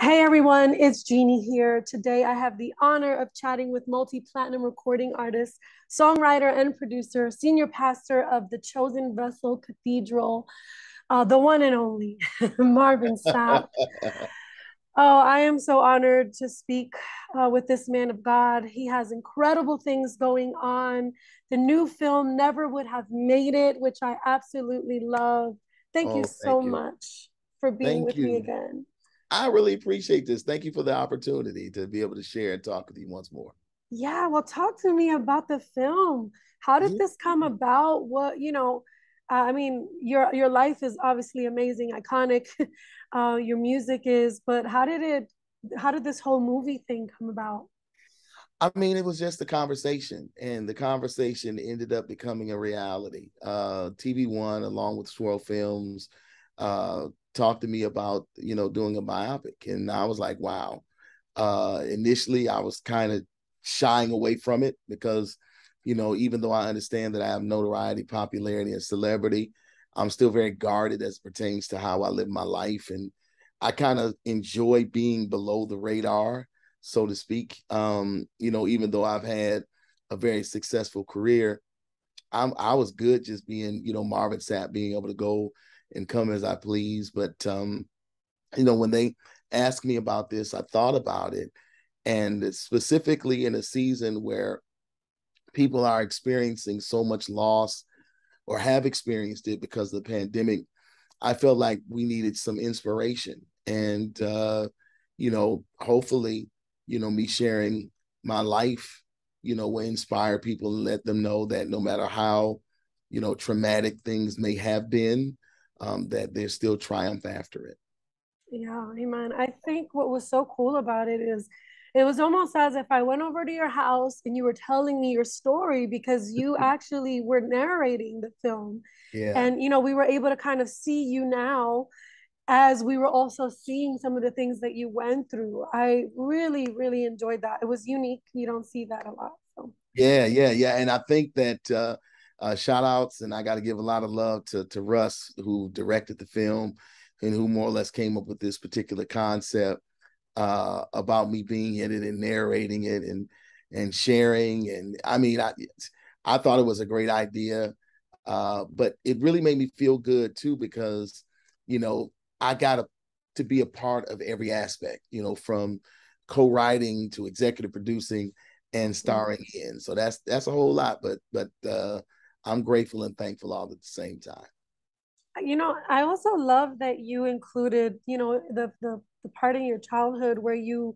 Hey everyone, it's Jeannie here. Today I have the honor of chatting with multi platinum recording artist, songwriter, and producer, senior pastor of the Chosen Vessel Cathedral, uh, the one and only Marvin Sapp. oh, I am so honored to speak uh, with this man of God. He has incredible things going on. The new film Never Would Have Made It, which I absolutely love. Thank oh, you so thank you. much for being thank with you. me again. I really appreciate this. Thank you for the opportunity to be able to share and talk with you once more. Yeah, well, talk to me about the film. How did yeah. this come about? What you know? Uh, I mean, your your life is obviously amazing, iconic. uh, your music is, but how did it? How did this whole movie thing come about? I mean, it was just a conversation, and the conversation ended up becoming a reality. Uh, TV One, along with Swirl Films, uh, talked to me about you know doing a biopic, and I was like, wow. Uh, initially, I was kind of shying away from it because you know even though I understand that I have notoriety, popularity, and celebrity, I'm still very guarded as pertains to how I live my life, and I kind of enjoy being below the radar, so to speak. Um, you know, even though I've had a very successful career, I'm I was good just being, you know, Marvin Sapp, being able to go and come as I please. But um, you know, when they asked me about this, I thought about it, and specifically in a season where people are experiencing so much loss or have experienced it because of the pandemic, I felt like we needed some inspiration. And uh, you know, hopefully, you know, me sharing my life, you know, will inspire people and let them know that no matter how, you know, traumatic things may have been, um, that there's still triumph after it. Yeah, amen. I think what was so cool about it is it was almost as if I went over to your house and you were telling me your story because you actually were narrating the film. Yeah. And you know, we were able to kind of see you now as we were also seeing some of the things that you went through. I really, really enjoyed that. It was unique. You don't see that a lot. So yeah, yeah, yeah. And I think that uh uh, shout outs, and I got to give a lot of love to to Russ, who directed the film and who more or less came up with this particular concept uh, about me being in it and narrating it and and sharing. And I mean, I I thought it was a great idea, uh, but it really made me feel good too because you know I got to to be a part of every aspect. You know, from co-writing to executive producing and mm-hmm. starring in. So that's that's a whole lot. But but uh, I'm grateful and thankful all at the same time. You know, I also love that you included, you know, the the, the part in your childhood where you,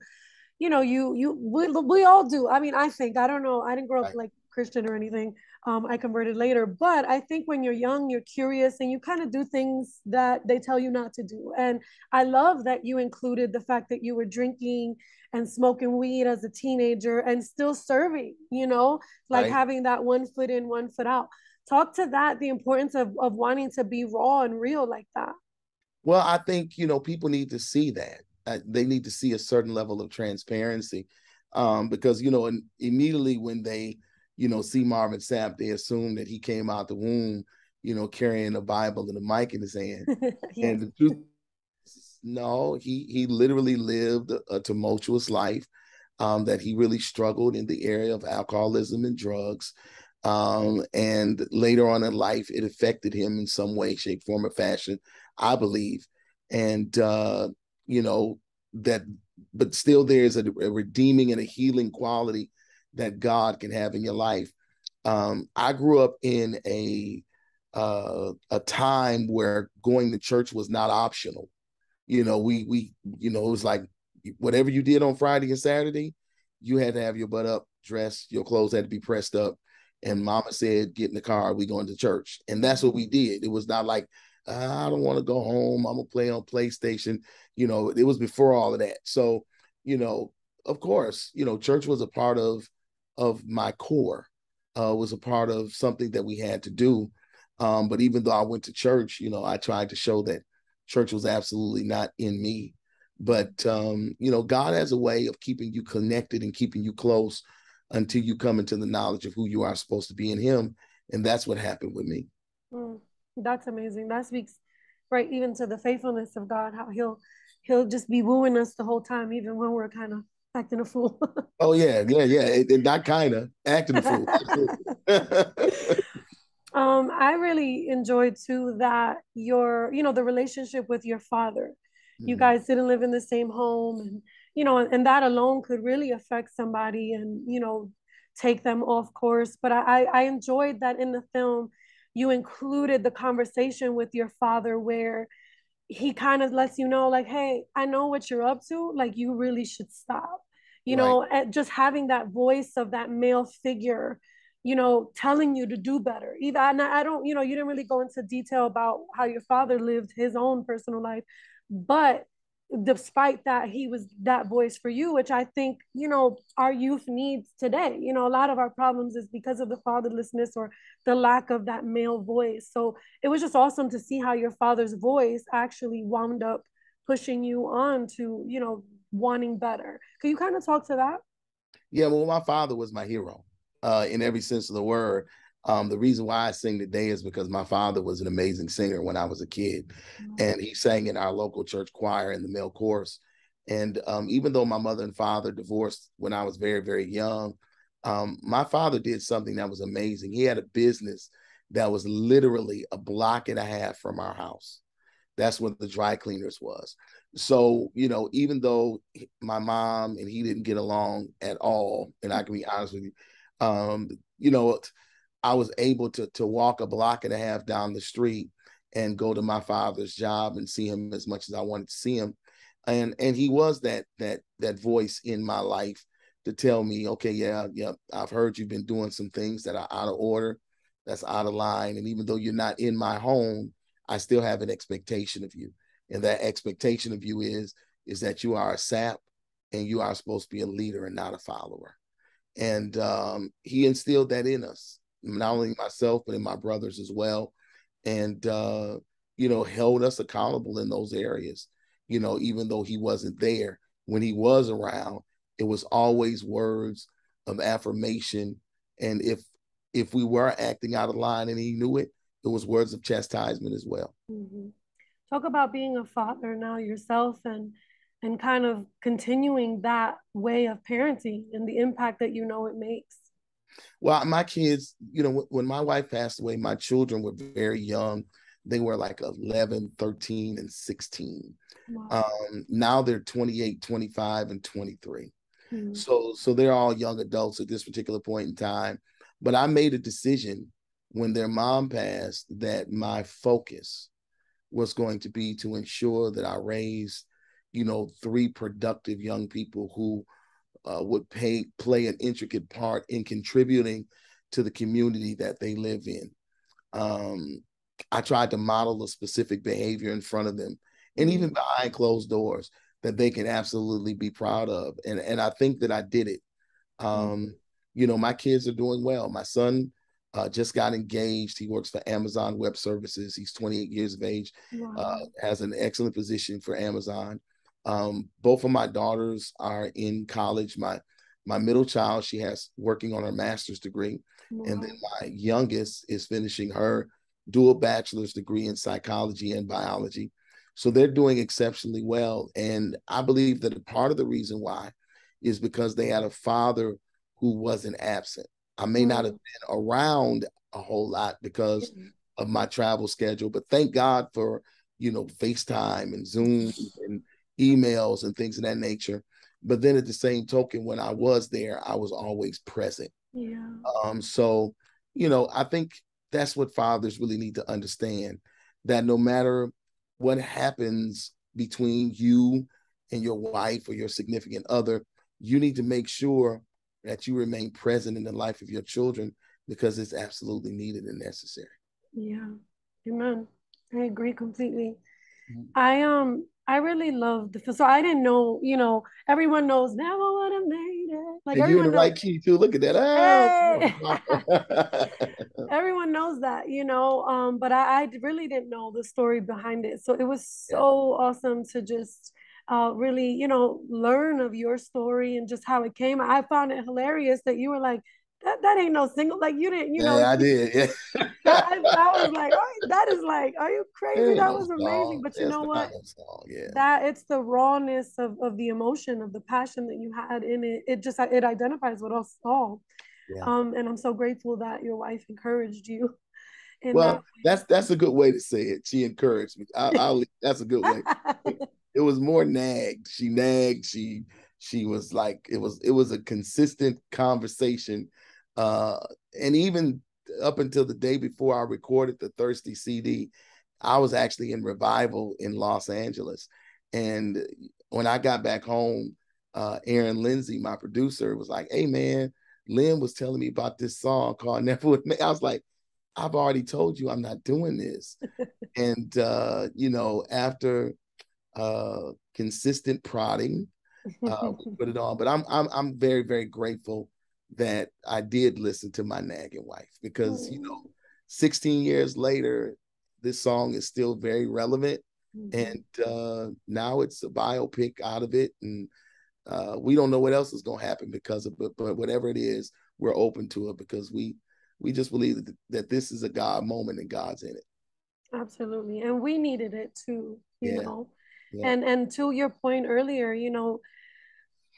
you know, you you we, we all do. I mean, I think I don't know. I didn't grow up right. like Christian or anything. Um, I converted later, but I think when you're young, you're curious and you kind of do things that they tell you not to do. And I love that you included the fact that you were drinking and smoking weed as a teenager and still serving, you know, like right. having that one foot in, one foot out. Talk to that, the importance of, of wanting to be raw and real like that. Well, I think, you know, people need to see that. Uh, they need to see a certain level of transparency um, because, you know, and immediately when they, you know, see Marvin Sapp, they assume that he came out the womb, you know, carrying a Bible and a mic in his hand. yeah. And the truth no, he he literally lived a, a tumultuous life. Um, that he really struggled in the area of alcoholism and drugs. Um, and later on in life, it affected him in some way, shape, form, or fashion, I believe. And uh, you know that, but still, there's a, a, redeeming and a healing quality that God can have in your life. Um, I grew up in a uh, a time where going to church was not optional you know, we we you know, it was like whatever you did on Friday and Saturday, you had to have your butt up, dressed, your clothes had to be pressed up. And mama said, get in the car, we going to church. And that's what we did. It was not like, I don't want to go home. I'm gonna play on PlayStation. You know, it was before all of that. So, you know, of course, you know, church was a part of of my core, uh, was a part of something that we had to do. Um, but even though I went to church, you know, I tried to show that church was absolutely not in me. But um, you know, God has a way of keeping you connected and keeping you close until you come into the knowledge of who you are supposed to be in Him, and that's what happened with me. Mm, that's amazing. That speaks right even to the faithfulness of God, how He'll he'll just be wooing us the whole time, even when we're kind of acting a fool. oh yeah, yeah, yeah. It, not kind of acting a fool. um, I really enjoyed too that your, you know, the relationship with your father. Mm-hmm. You guys didn't live in the same home, and you know, and that alone could really affect somebody, and you know, take them off course. But I, I enjoyed that in the film, you included the conversation with your father where he kind of lets you know like hey i know what you're up to like you really should stop you right. know just having that voice of that male figure you know telling you to do better. And i don't you know you didn't really go into detail about how your father lived his own personal life but despite that he was that voice for you which i think you know our youth needs today. You know a lot of our problems is because of the fatherlessness or the lack of that male voice. So it was just awesome to see how your father's voice actually wound up pushing you on to you know wanting better can you kind of talk to that yeah well my father was my hero uh in every sense of the word um, the reason why I sing today is because my father was an amazing singer when I was a kid, mm-hmm. and he sang in our local church choir in the male chorus. And um, even though my mother and father divorced when I was very, very young, um, my father did something that was amazing. He had a business that was literally a block and a half from our house. That's where the dry cleaners was. So, you know, even though my mom and he didn't get along at all, and I can be honest with you, um, you know, I was able to to walk a block and a half down the street and go to my father's job and see him as much as I wanted to see him. And and he was that that that voice in my life to tell me, okay, yeah, yeah, I've heard you've been doing some things that are out of order, that's out of line. And even though you're not in my home, I still have an expectation of you. And that expectation of you is is that you are a Sapp and you are supposed to be a leader and not a follower. And um, he instilled that in us not only myself but in my brothers as well, and uh, you know held us accountable in those areas. You know, even though he wasn't there when he was around, it was always words of affirmation, and if if we were acting out of line and he knew it, it was words of chastisement as well. Mm-hmm. Talk about being a father now yourself and and kind of continuing that way of parenting and the impact that you know it makes. Well, my kids, you know, when my wife passed away, my children were very young. They were like 11, 13, and 16. Wow. Um, now they're 28, 25, and 23. Mm-hmm. So, so they're all young adults at this particular point in time. But I made a decision when their mom passed that my focus was going to be to ensure that I raised, you know, three productive young people who uh, would pay, play an intricate part in contributing to the community that they live in. Um, I tried to model a specific behavior in front of them and even mm-hmm. behind closed doors that they can absolutely be proud of. And, and I think that I did it. Um, mm-hmm. you know, my kids are doing well. My son uh, just got engaged. He works for Amazon Web Services. He's 28 years of age, wow. uh, has an excellent position for Amazon. Um, both of my daughters are in college. My my middle child, she has working on her master's degree, wow. and then my youngest is finishing her dual bachelor's degree in psychology and biology. So they're doing exceptionally well, and I believe that a part of the reason why is because they had a father who wasn't absent. I may not have been around a whole lot because mm-hmm. of my travel schedule, but thank God for you know FaceTime and Zoom and emails and things of that nature. But then at the same token, when I was there, I was always present. Yeah. Um, so, you know, I think that's what fathers really need to understand that no matter what happens between you and your wife or your significant other, you need to make sure that you remain present in the life of your children because it's absolutely needed and necessary. Yeah. Amen. I agree completely. Mm-hmm. I um I really love the. So I didn't know, you know, everyone knows never would have made it. Like and you're in the right key too. Look at that. Hey. everyone knows that, you know. Um, but I, I really didn't know the story behind it. So it was so yeah. awesome to just uh really, you know, learn of your story and just how it came. I found it hilarious that you were like, that, that ain't no single. Like you didn't, you yeah, know. I did. Yeah. I, I, was like, oh, that is like, are you crazy? That was amazing. But you know what? Yeah. That it's the rawness of, of the emotion, of the passion that you had in it. It just it identifies with us all. Yeah. Um, and I'm so grateful that your wife encouraged you. well, that that's that's a good way to say it. She encouraged me. I, I'll, that's a good way. it was more nagged. She nagged. She she was like it was it was a consistent conversation uh and even up until the day before i recorded the thirsty cd i was actually in revival in los angeles and when i got back home uh aaron lindsey my producer was like hey man lynn was telling me about this song called never with me i was like i've already told you i'm not doing this and uh you know after uh consistent prodding uh, put it on. But I'm I'm I'm very very grateful that I did listen to my nagging wife because you know, 16 years later, this song is still very relevant, mm-hmm. and uh, now it's a biopic out of it, and uh, we don't know what else is going to happen because of it. But whatever it is, we're open to it because we we just believe that, that this is a God moment and God's in it. Absolutely, and we needed it too. You yeah. know and and to your point earlier you know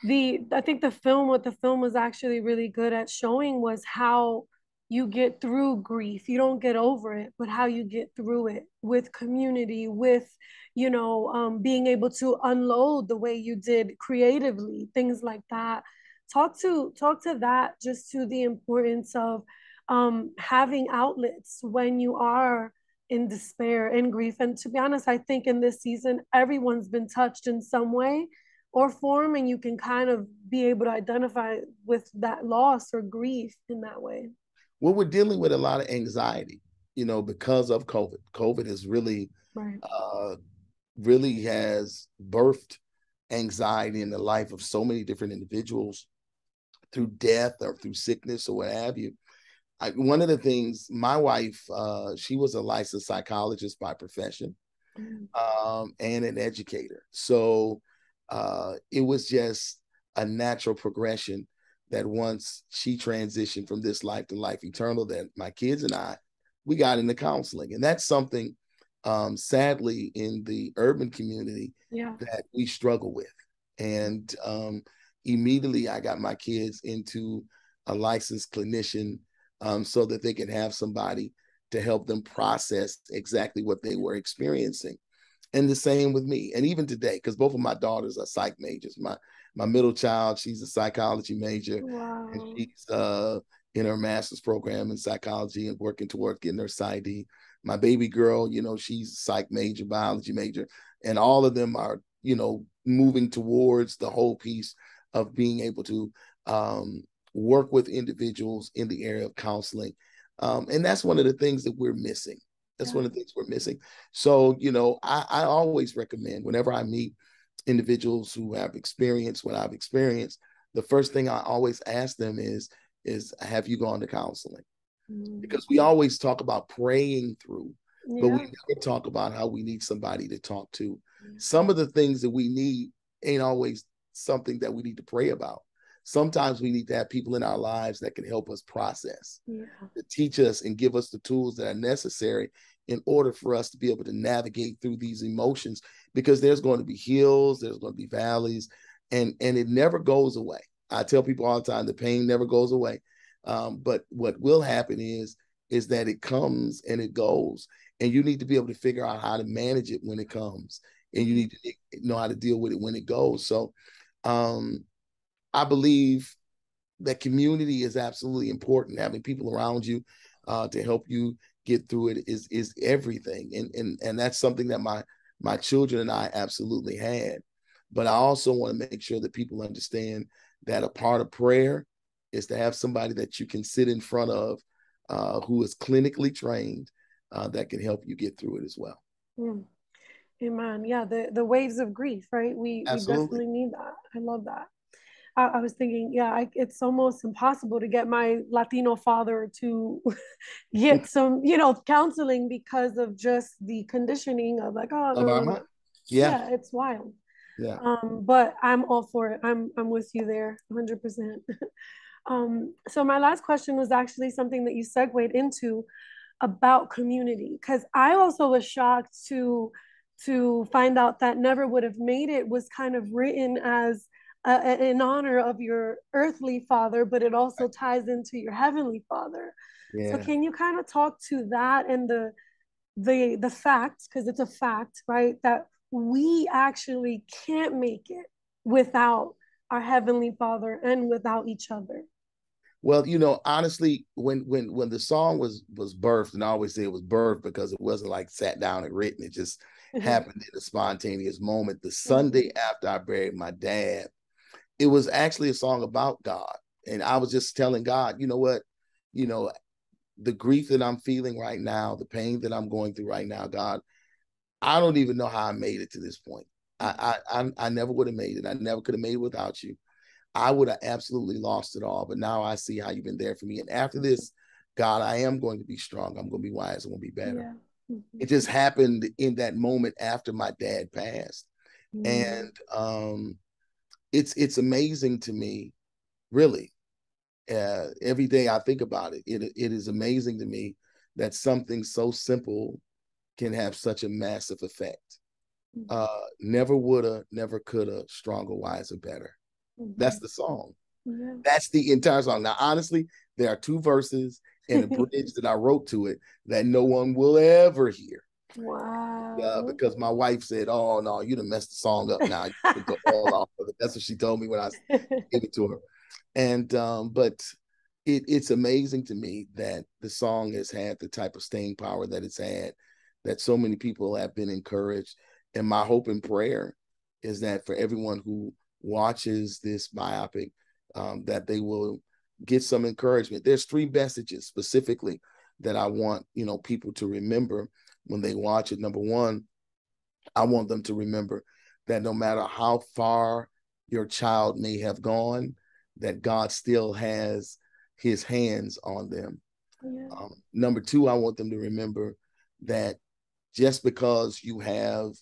the i think the film what the film was actually really good at showing was how you get through grief. You don't get over it but how you get through it with community with you know um, being able to unload the way you did creatively things like that. Talk to talk to that just to the importance of um, having outlets when you are in despair and grief. And to be honest, I think in this season, everyone's been touched in some way or form, and you can kind of be able to identify with that loss or grief in that way. Well, we're dealing with a lot of anxiety, you know, because of COVID. COVID has really, right. uh, really has birthed anxiety in the life of so many different individuals through death or through sickness or what have you. I, one of the things my wife, uh, she was a licensed psychologist by profession, mm. um, and an educator. So uh, it was just a natural progression that once she transitioned from this life to life eternal, that my kids and I, we got into counseling, and that's something, um, sadly, in the urban community yeah. that we struggle with. And um, immediately, I got my kids into a licensed clinician um, so that they can have somebody to help them process exactly what they were experiencing. And the same with me. And even today, because both of my daughters are psych majors. My my middle child, she's a psychology major. Wow. And she's uh, in her master's program in psychology and working toward getting her PsyD. My baby girl, you know, she's a psych major, biology major. And all of them are, you know, moving towards the whole piece of being able to um, work with individuals in the area of counseling. Um, and that's one of the things that we're missing. That's yeah. one of the things we're missing. So, you know, I, I always recommend whenever I meet individuals who have experienced what I've experienced, the first thing I always ask them is, is have you gone to counseling? Mm-hmm. Because we always talk about praying through, yeah. but we never talk about how we need somebody to talk to. Yeah. Some of the things that we need ain't always something that we need to pray about sometimes we need to have people in our lives that can help us process, yeah. to teach us and give us the tools that are necessary in order for us to be able to navigate through these emotions because there's going to be hills, there's going to be valleys, and and it never goes away. I tell people all the time the pain never goes away. Um, but what will happen is is that it comes and it goes and you need to be able to figure out how to manage it when it comes and you need to know how to deal with it when it goes so um, I believe that community is absolutely important. Having people around you uh, to help you get through it is is everything, and and and that's something that my my children and I absolutely had. But I also want to make sure that people understand that a part of prayer is to have somebody that you can sit in front of uh, who is clinically trained uh, that can help you get through it as well. Mm. Amen. Yeah, the the waves of grief, right? We, we definitely need that. I love that. I, I was thinking, yeah, I, it's almost impossible to get my Latino father to get some, you know, counseling because of just the conditioning of like, oh, yeah. yeah, it's wild. Yeah. Um, but I'm all for it. I'm I'm with you there, 100. percent Um, so my last question was actually something that you segued into about community because I also was shocked to to find out that never would have made it was kind of written as uh, in honor of your earthly father, but it also ties into your heavenly father. Yeah. So can you kind of talk to that and the the the fact because it's a fact, right? That we actually can't make it without our heavenly father and without each other. Well, you know, honestly, when when when the song was was birthed, and I always say it was birthed because it wasn't like sat down and written. It just happened in a spontaneous moment. The Sunday after I buried my dad, it was actually a song about God. And I was just telling God, you know what, you know, the grief that I'm feeling right now, the pain that I'm going through right now, God, I don't even know how I made it to this point. I I I, never would have made it. I never could have made it without you. I would have absolutely lost it all. But now I see how you've been there for me. And after this, God, I am going to be strong. I'm going to be wise. I'm going to be better. Yeah. Mm-hmm. It just happened in that moment after my dad passed. Mm-hmm. And um it's it's amazing to me, really. Uh, every day I think about it, it it is amazing to me that something so simple can have such a massive effect. Mm-hmm. Uh, never woulda, never coulda, stronger, wiser, better. Mm-hmm. That's the song. Yeah. That's the entire song. Now, honestly, there are two verses and a bridge that I wrote to it that no one will ever hear. Wow. Uh, because my wife said, "Oh no, you done messed the song up now. all off of it." That's what she told me when I gave it to her. And um, but it, it's amazing to me that the song has had the type of staying power that it's had, that so many people have been encouraged. And my hope and prayer is that for everyone who watches this biopic, um, that they will get some encouragement. There's three messages specifically that I want you know people to remember when they watch it. Number one, I want them to remember that no matter how far your child may have gone, that God still has his hands on them. Yeah. Um, number two, I want them to remember that just because you have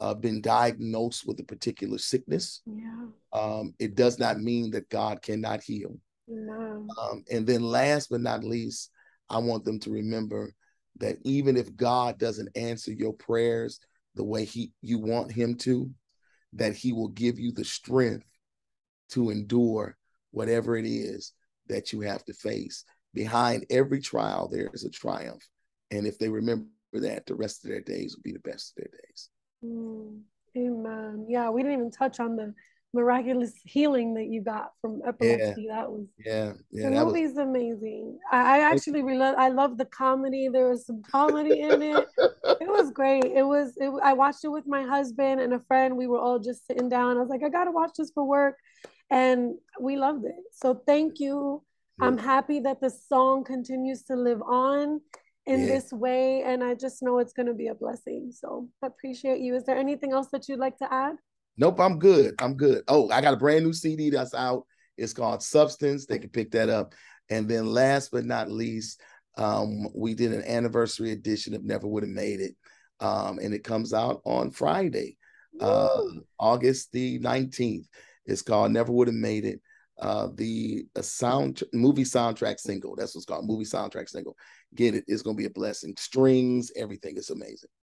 uh, been diagnosed with a particular sickness, yeah. um, it does not mean that God cannot heal. No. Um, and then last but not least, I want them to remember that even if God doesn't answer your prayers the way he you want him to, that he will give you the strength to endure whatever it is that you have to face. Behind every trial, there is a triumph. And if they remember that, the rest of their days will be the best of their days. Mm, amen. Yeah, we didn't even touch on the miraculous healing that you got from epilepsy. Yeah. That was yeah, yeah. The movie's was... amazing. I, I actually really I love the comedy. There was some comedy in it. it was great. It was. It, I watched it with my husband and a friend. We were all just sitting down. I was like, I gotta watch this for work, and we loved it. So thank you. Yeah. I'm happy that the song continues to live on in yeah. this way, and I just know it's gonna be a blessing. So I appreciate you. Is there anything else that you'd like to add? Nope, I'm good. I'm good. Oh, I got a brand new CD that's out. It's called Substance. They can pick that up. And then last but not least, um, we did an anniversary edition of Never Would Have Made It. Um, and it comes out on Friday, uh, August the 19th. It's called Never Would Have Made It. Uh, the sound movie soundtrack single. That's what's called movie soundtrack single. Get it. It's gonna be a blessing. Strings, everything. It's amazing.